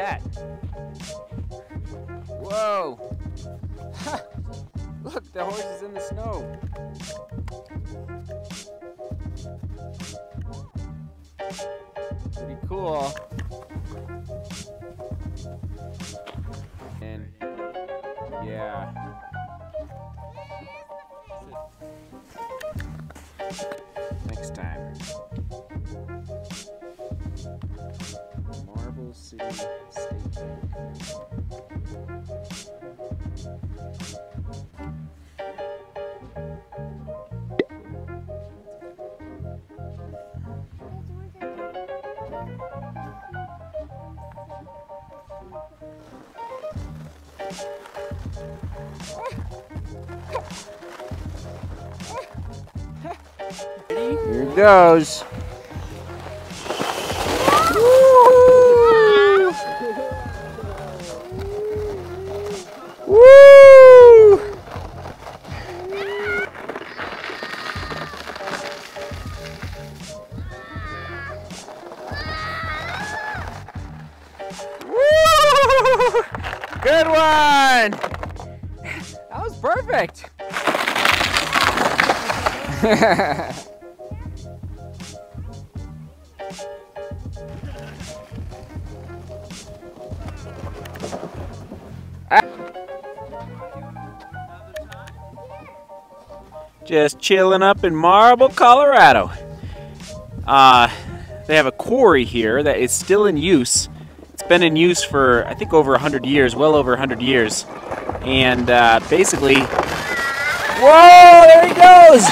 That. Whoa. Look, the horse is in the snow. Pretty cool. And yeah. Next time. Marble City Here it goes. Woo! Good one! That was perfect. Just chilling up in Marble, Colorado. Uh, they have a quarry here that is still in use. Been in use for, I think, over 100 years, well over 100 years. And uh, basically, whoa, there he goes!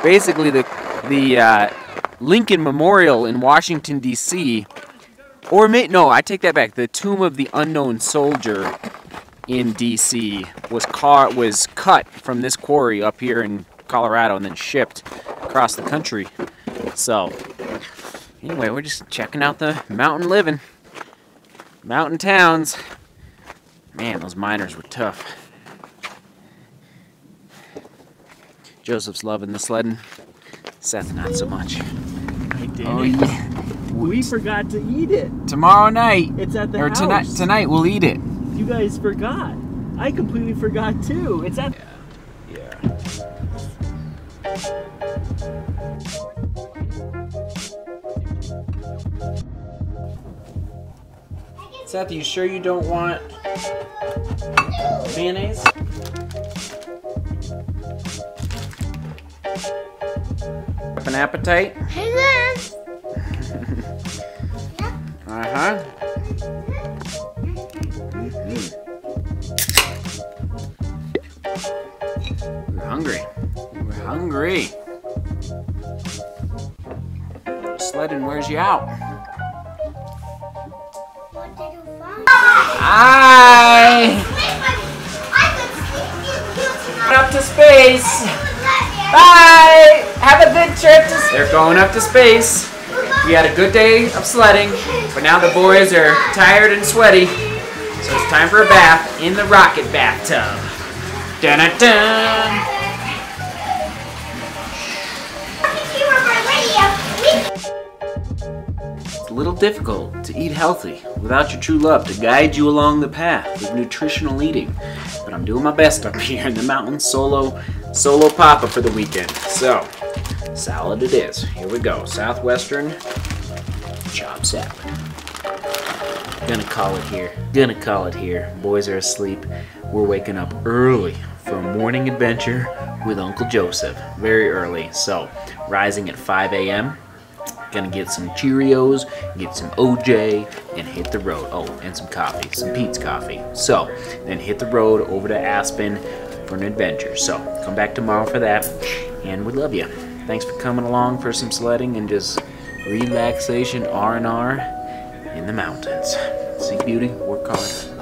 basically, the, the uh, Lincoln Memorial in Washington, D.C., or may, no, I take that back. The Tomb of the Unknown Soldier in D.C. was was cut from this quarry up here in Colorado and then shipped across the country. So, anyway, we're just checking out the mountain living, mountain towns. Man, those miners were tough. Joseph's loving the sledding. Seth, not so much. I did. Oh, yeah. We forgot to eat it. Tomorrow night, It's at the or house. tonight, tonight we'll eat it. You guys forgot. I completely forgot too. It's at. Yeah. Seth, you sure you don't want mayonnaise? Have an appetite? Uh huh. We're hungry. We're hungry. Sledding wears you out. Hi! Up to space. Bye. Have a good trip. To They're going up to space. We had a good day of sledding, but now the boys are tired and sweaty, so it's time for a bath in the rocket bathtub. Dun dun dun. A little difficult to eat healthy without your true love to guide you along the path of nutritional eating. But I'm doing my best up here in the mountains, solo, solo papa for the weekend. So, salad it is. Here we go. Southwestern chop salad. Gonna call it here. Gonna call it here. Boys are asleep. We're waking up early for a morning adventure with Uncle Joseph. Very early. So, rising at 5 a.m. Gonna get some Cheerios, get some OJ, and hit the road. Oh, and some coffee, some Peet's coffee. So, then hit the road over to Aspen for an adventure. So, come back tomorrow for that, and we love you. Thanks for coming along for some sledding and just relaxation, R&R in the mountains. See beauty, work hard,